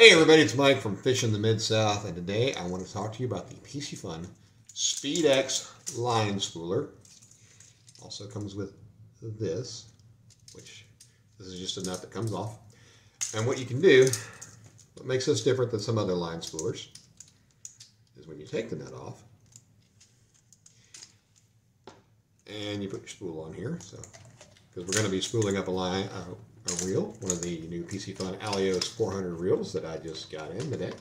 Hey everybody, it's Mike from Fishing the Mid-South, and today I want to talk to you about the Piscifun SpeedX line spooler. Also comes with this, which this is just a nut that comes off. And what you can do, what makes this different than some other line spoolers, is when you take the nut off, and you put your spool on here, so because we're going to be spooling up a line, uh, a reel, one of the new PC Fun Alijoz 400 reels that I just got in today.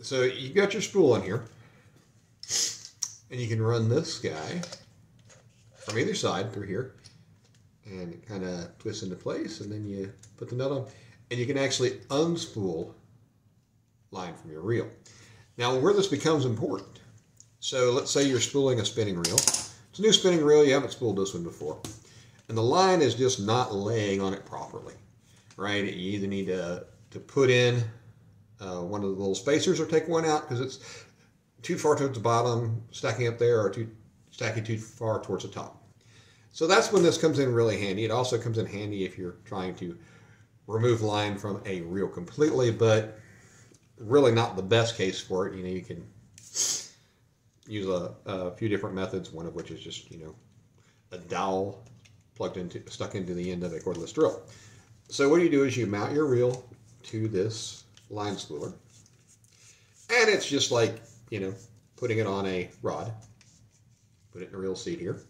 So you've got your spool on here, and you can run this guy from either side through here, and it kind of twists into place, and then you put the nut on, and you can actually unspool line from your reel. Now, where this becomes important, so let's say you're spooling a spinning reel. It's a new spinning reel, you haven't spooled this one before and the line is just not laying on it properly, right? You either need to, to put in uh, one of the little spacers or take one out because it's too far towards the bottom, stacking up there, or too stacking too far towards the top. So that's when this comes in really handy. It also comes in handy if you're trying to remove line from a reel completely, but really not the best case for it. You know, you can use a, a few different methods, one of which is just, you know, a dowel plugged into, stuck into the end of a cordless drill. So what you do is you mount your reel to this line spooler. And it's just like, you know, putting it on a rod. Put it in a reel seat here.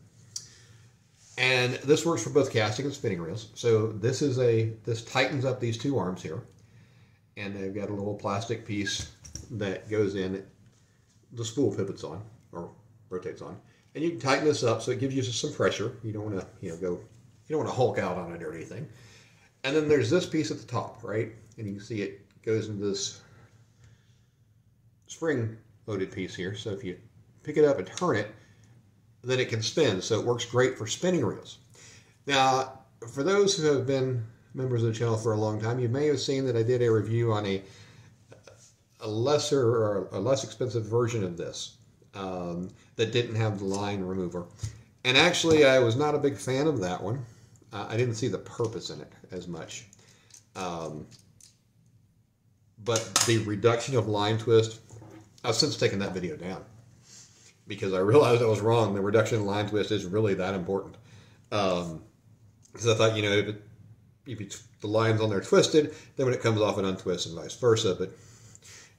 And this works for both casting and spinning reels. So this is a, this tightens up these two arms here. And they've got a little plastic piece that goes in, the spool pivots on, or rotates on. And you can tighten this up so it gives you some pressure. You don't want to, you know, go, you don't want to hulk out on it or anything. And then there's this piece at the top, right? And you can see it goes into this spring loaded piece here. So if you pick it up and turn it, then it can spin. So it works great for spinning reels. Now, for those who have been members of the channel for a long time, you may have seen that I did a review on a, a lesser or a less expensive version of this um, that didn't have the line remover. And actually, I was not a big fan of that one. Uh, I didn't see the purpose in it as much. Um, but the reduction of line twist, I've since taken that video down because I realized I was wrong. The reduction in line twist isn't really that important. Because um, I thought, you know, if, it, if the line's on there twisted, then when it comes off, it untwists and vice versa. But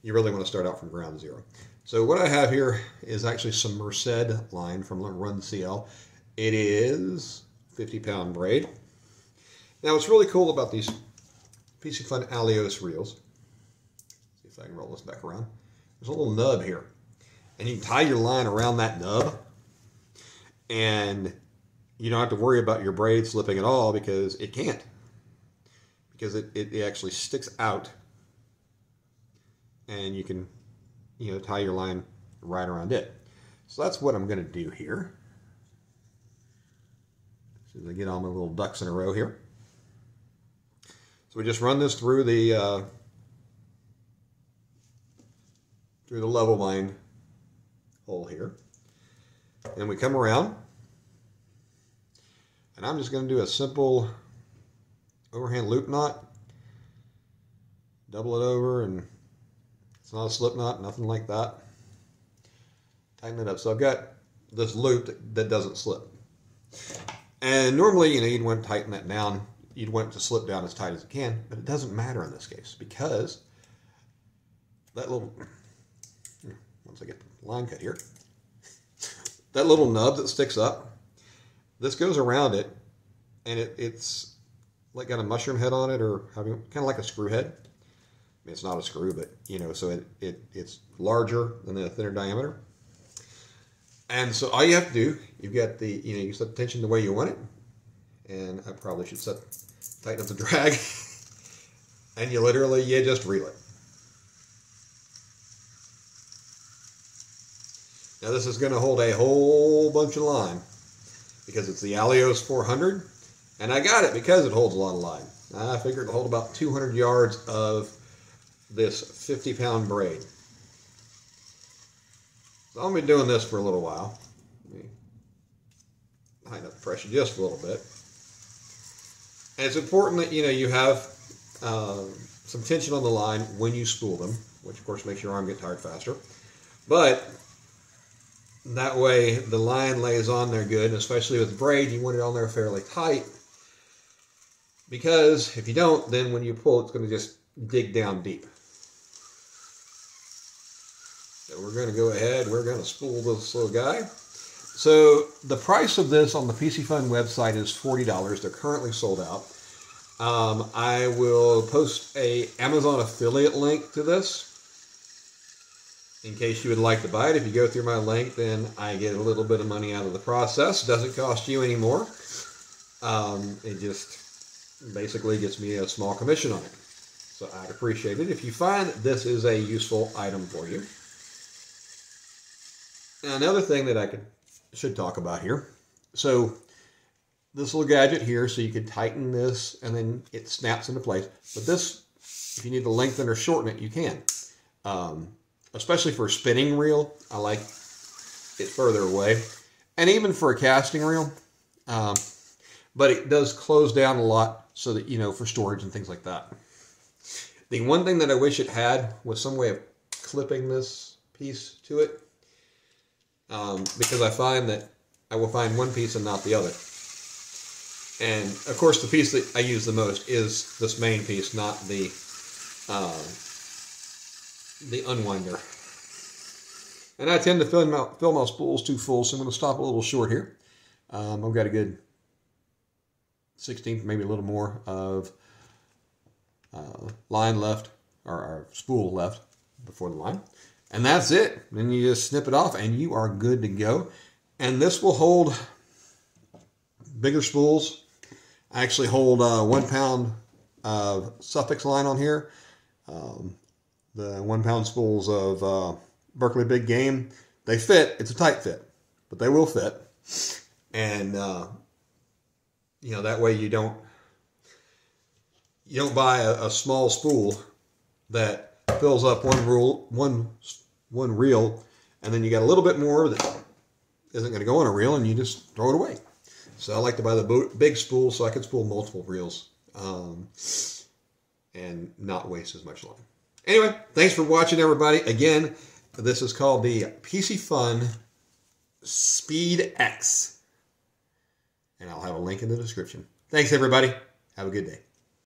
you really want to start out from ground zero. So what I have here is actually some Merced line from Run CL. It is 50 pound braid. Now what's really cool about these PC Fun Alijoz reels, see if I can roll this back around. There's a little nub here. And you can tie your line around that nub and you don't have to worry about your braid slipping at all because it can't. Because it, it, it actually sticks out and you can you know, tie your line right around it. So that's what I'm going to do here. As I get all my little ducks in a row here. So we just run this through the uh, through the level line hole here. And we come around. And I'm just going to do a simple overhand loop knot. Double it over and it's not a slip knot, nothing like that. Tighten it up. So I've got this loop that, that doesn't slip. And normally, you know, you'd want to tighten that down. You'd want it to slip down as tight as it can, but it doesn't matter in this case because that little, once I get the line cut here, that little nub that sticks up, this goes around it, and it, it's like got a mushroom head on it, or having kind of like a screw head it's not a screw, but you know, so it, it it's larger than the thinner diameter. And so all you have to do, you've got the, you know, you set the tension the way you want it. And I probably should set, tighten up the drag. and you literally, you just reel it. Now this is going to hold a whole bunch of line because it's the Alijoz 400. And I got it because it holds a lot of line. I figured it'll hold about 200 yards of this 50 pound braid. So I'll be doing this for a little while. Let me tighten up the pressure just a little bit. And it's important that you know you have uh, some tension on the line when you spool them, which of course makes your arm get tired faster. But that way the line lays on there good, and especially with braid, you want it on there fairly tight. Because if you don't, then when you pull, it's going to just dig down deep. So we're going to go ahead, we're going to spool this little guy. So the price of this on the Piscifun website is $40. They're currently sold out. Um, I will post a Amazon affiliate link to this in case you would like to buy it. If you go through my link, then I get a little bit of money out of the process. Doesn't cost you any more. Um, it just basically gets me a small commission on it. So I'd appreciate it if you find this is a useful item for you. Another thing that I could should talk about here. So this little gadget here, so you can tighten this and then it snaps into place. But this, if you need to lengthen or shorten it, you can. Um, especially for a spinning reel, I like it further away. And even for a casting reel. Um, but it does close down a lot so that, you know, for storage and things like that. The one thing that I wish it had was some way of clipping this piece to it. Um, because I find that I will find one piece and not the other. And of course, the piece that I use the most is this main piece, not the uh, the unwinder. And I tend to fill my, fill my spools too full, so I'm going to stop a little short here. Um, I've got a good 16th, maybe a little more of uh, line left, or, or spool left before the line. And that's it. Then you just snip it off and you are good to go. And this will hold bigger spools. I actually hold uh, one pound of suffix line on here. Um, the one pound spools of uh, Berkley Big Game, they fit. It's a tight fit, but they will fit. And, uh, you know, that way you don't, you don't buy a, a small spool that fills up one rule, one, one reel, and then you got a little bit more that isn't going to go on a reel, and you just throw it away. So I like to buy the big spool so I can spool multiple reels um, and not waste as much line. Anyway, thanks for watching, everybody. Again, this is called the Piscifun Speed X. And I'll have a link in the description. Thanks, everybody. Have a good day.